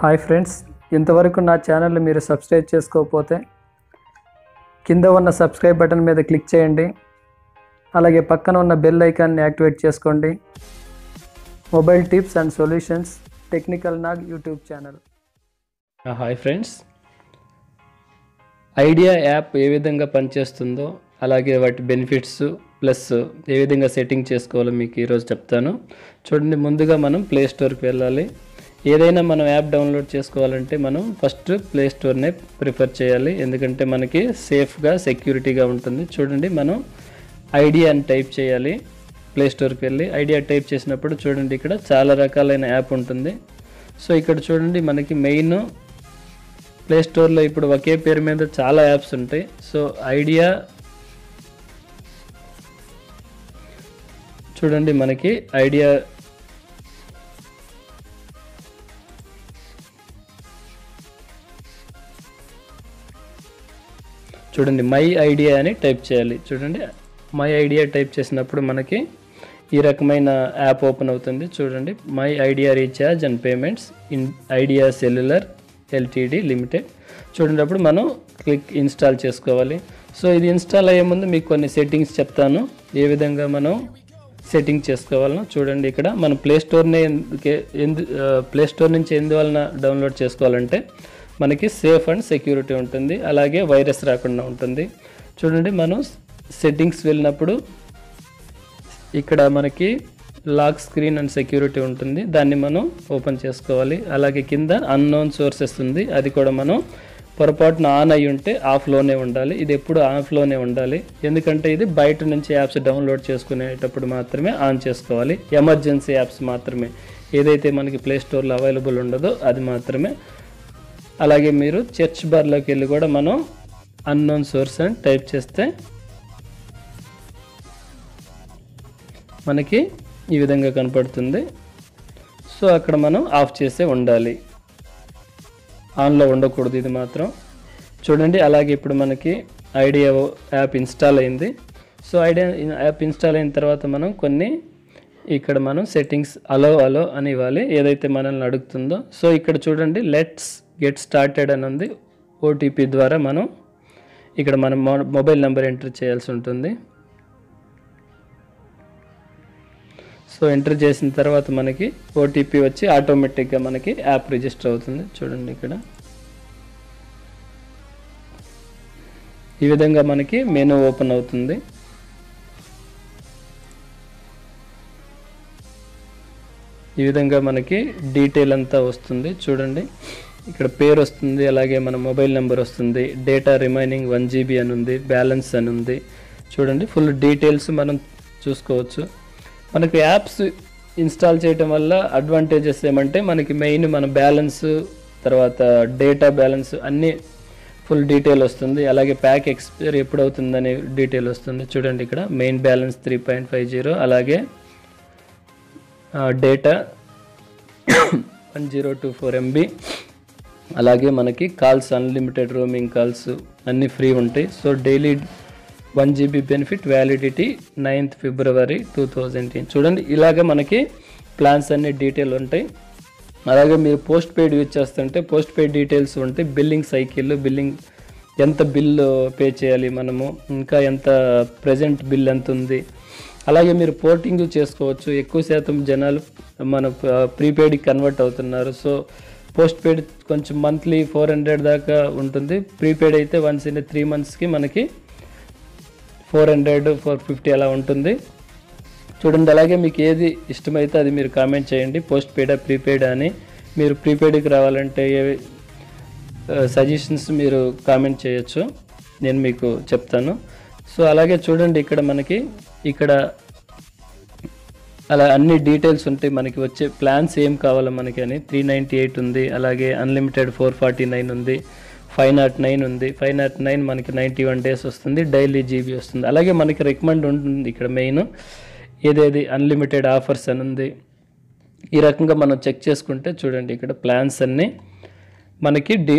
Hi friends ఇంతవరకు నా ఛానల్ని మీరు సబ్స్క్రైబ్ చేసుకోకపోతే కింద ఉన్న సబ్స్క్రైబ్ బటన్ మీద క్లిక్ చేయండి. అలాగే పక్కన ఉన్న బెల్ ఐకాన్ని యాక్టివేట్ చేసుకోండి. Mobile tips and solutions technical Nag YouTube channel. Hi friends. Idea app ఏ విధంగా పనిచేస్తుందో అలాగే వాటి బెనిఫిట్స్ ప్లస్ ఏ విధంగా సెట్టింగ్ చేసుకోవాలో మీకు ఈరోజు చెప్తాను. చూడండి ముందుగా మనం ప్లే స్టోర్కి వెళ్ళాలి. ఏదైనా మనం యాప్ డౌన్లోడ్ చేసుకోవాలంటే మనం ఫస్ట్ ప్లే స్టోర్నే ప్రిఫర్ చేయాలి. ఎందుకంటే మనకి సేఫ్గా సెక్యూరిటీగా ఉంటుంది. చూడండి మనం ఐడియా అని టైప్ చేయాలి. ప్లే స్టోర్కి వెళ్ళి ఐడియా టైప్ చేసినప్పుడు చూడండి ఇక్కడ చాలా రకాలైన యాప్ ఉంటుంది. సో ఇక్కడ చూడండి మనకి మెయిన్ ప్లే స్టోర్లో ఇప్పుడు ఒకే పేరు మీద చాలా యాప్స్ ఉంటాయి. సో ఐడియా చూడండి మనకి ఐడియా చూడండి మై ఐడియా అని టైప్ చేయాలి. చూడండి మై ఐడియా టైప్ చేసినప్పుడు మనకి ఈ రకమైన యాప్ ఓపెన్ అవుతుంది. చూడండి my Idea recharge and payments in Idea cellular LTD limited చూడండి అప్పుడు మనం క్లిక్ ఇన్స్టాల్ చేసుకోవాలి. సో ఇది ఇన్స్టాల్ అయ్యే ముందు మీకు కొన్ని సెట్టింగ్స్ చెప్తాను. ఏ విధంగా మనం సెట్టింగ్ చేసుకోవాలనో చూడండి ఇక్కడ. మనం ప్లే స్టోర్ని ఎందుకే- ఎందు ప్లే స్టోర్ నుంచి ఎందువలన డౌన్లోడ్ చేసుకోవాలంటే మనకి సేఫ్ అండ్ సెక్యూరిటీ ఉంటుంది. అలాగే వైరస్ రాకుండా ఉంటుంది. చూడండి మనం సెట్టింగ్స్ వెళ్ళినప్పుడు ఇక్కడ మనకి లాక్ స్క్రీన్ అండ్ సెక్యూరిటీ ఉంటుంది. దాన్ని మనం ఓపెన్ చేసుకోవాలి. అలాగే కింద అన్నోన్ సోర్సెస్ ఉంది. అది కూడా మనం పొరపాటున ఆన్ అయి ఉంటే ఆఫ్లోనే ఉండాలి. ఇది ఎప్పుడు ఆఫ్లోనే ఉండాలి. ఎందుకంటే ఇది బయట నుంచి యాప్స్ డౌన్లోడ్ చేసుకునేటప్పుడు మాత్రమే ఆన్ చేసుకోవాలి. ఎమర్జెన్సీ యాప్స్ మాత్రమే. ఏదైతే మనకి ప్లే స్టోర్లో అవైలబుల్ ఉండదో అది మాత్రమే. అలాగే మీరు చర్చ్ బార్లోకి వెళ్ళి కూడా మనం అన్నోన్ సోర్స్ అని టైప్ చేస్తే మనకి ఈ విధంగా కనపడుతుంది. సో అక్కడ మనం ఆఫ్ చేసే ఉండాలి. ఆన్లో ఉండకూడదు ఇది మాత్రం. చూడండి అలాగే ఇప్పుడు మనకి ఐడియా యాప్ ఇన్స్టాల్ అయింది. సో ఐడియా యాప్ ఇన్స్టాల్ అయిన తర్వాత మనం కొన్ని ఇక్కడ మనం సెట్టింగ్స్ అలో అలో అని ఇవ్వాలి. ఏదైతే మనల్ని అడుగుతుందో. సో ఇక్కడ చూడండి లెట్స్ గెట్ స్టార్టెడ్ అని ఉంది. ఓటీపీ ద్వారా మనం ఇక్కడ మనం మొ- మొబైల్ నెంబర్ ఎంటర్ చేయాల్సి ఉంటుంది. సో ఎంటర్ చేసిన తర్వాత మనకి ఓటీపీ వచ్చి ఆటోమేటిక్గా మనకి యాప్ రిజిస్టర్ అవుతుంది. చూడండి ఇక్కడ. ఈ విధంగా మనకి మెనూ ఓపెన్ అవుతుంది. ఈ విధంగా మనకి డీటెయిల్ అంతా వస్తుంది. చూడండి. ఇక్కడ పేరు వస్తుంది. అలాగే మన మొబైల్ నెంబర్ వస్తుంది. డేటా రిమైనింగ్ వన్ జీబీ అని ఉంది. బ్యాలెన్స్ అని ఉంది. చూడండి. ఫుల్ డీటెయిల్స్ మనం చూసుకోవచ్చు. మనకి యాప్స్ ఇన్స్టాల్ చేయటం వల్ల అడ్వాంటేజెస్ ఏమంటే మనకి మెయిన్ మన బ్యాలెన్స్ తర్వాత డేటా బ్యాలెన్స్ అన్నీ ఫుల్ డీటెయిల్ వస్తుంది. అలాగే ప్యాక్ ఎక్స్పైర్ ఎప్పుడు అవుతుందనే డీటెయిల్ వస్తుంది. చూడండి ఇక్కడ main balance three point five zero అలాగే data one zero two four MB అలాగే మనకి కాల్స్ అన్లిమిటెడ్ రోమింగ్ కాల్స్ అన్నీ ఫ్రీ ఉంటాయి. So daily one GB benefit validity ninth February two thousand చూడండి ఇలాగే మనకి ప్లాన్స్ అన్ని డీటెయిల్ ఉంటాయి. అలాగే మీరు పోస్ట్ పెయిడ్ యూజ్ చేస్తుంటే పోస్ట్ పెయిడ్ డీటెయిల్స్ ఉంటాయి బిల్లింగ్ సైకిల్ బిల్లింగ్ ఎంత బిల్లు పే చేయాలి మనము ఇంకా ఎంత ప్రజెంట్ బిల్ ఎంత ఉంది. అలాగే మీరు పోర్టింగ్ చేసుకోవచ్చు ఎక్కువ శాతం జనాలు మన ప్రీపెయిడ్కి కన్వర్ట్ అవుతున్నారు. సో పోస్ట్ పెయిడ్ కొంచెం మంత్లీ ఫోర్ హండ్రెడ్ దాకా ఉంటుంది. ప్రీపెయిడ్ అయితే వన్స్ ఇన్ త్రీ మంత్స్కి మనకి ఫోర్ హండ్రెడ్ ఫోర్ ఫిఫ్టీ అలా ఉంటుంది. చూడండి అలాగే మీకు ఏది ఇష్టమైతే అది మీరు కామెంట్ చేయండి. పోస్ట్ పెయిడా ప్రీపెయిడా అని మీరు ప్రీపెయిడ్కి రావాలంటే ఏ సజెషన్స్ మీరు కామెంట్ చేయొచ్చు. నేను మీకు చెప్తాను. సో అలాగే చూడండి ఇక్కడ మనకి ఇక్కడ అలా అన్ని డీటెయిల్స్ ఉంటాయి మనకి వచ్చే ప్లాన్స్ ఏం కావాలో మనకి అని. త్రీ నైంటీ ఎయిట్ ఉంది అలాగే అన్లిమిటెడ్ ఫోర్ ఫార్టీ నైన్ ఉంది. ఫైవ్ నాట్ నైన్ ఉంది. ఫైవ్ నాట్ నైన్ మనకి నైంటీ వన్ డేస్ వస్తుంది. డైలీ జీబీ వస్తుంది. అలాగే మనకి రికమెండ్ ఉంటుంది ఇక్కడ మెయిన్. ఏదేది? అన్లిమిటెడ్ ఆఫర్స్ అని ఉంది. ఈ రకంగా మనం చెక్ చేసుకుంటే చూడండి ఇక్కడ ప్లాన్స్ అన్నీ మనకి డీ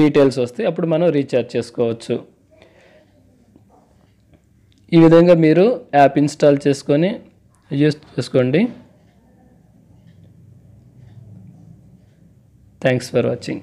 డీటెయిల్స్ వస్తాయి అప్పుడు మనం రీఛార్జ్ చేసుకోవచ్చు. ఈ విధంగా మీరు యాప్ ఇన్స్టాల్ చేసుకొని యూస్ చేసుకోండి. Thanks for watching.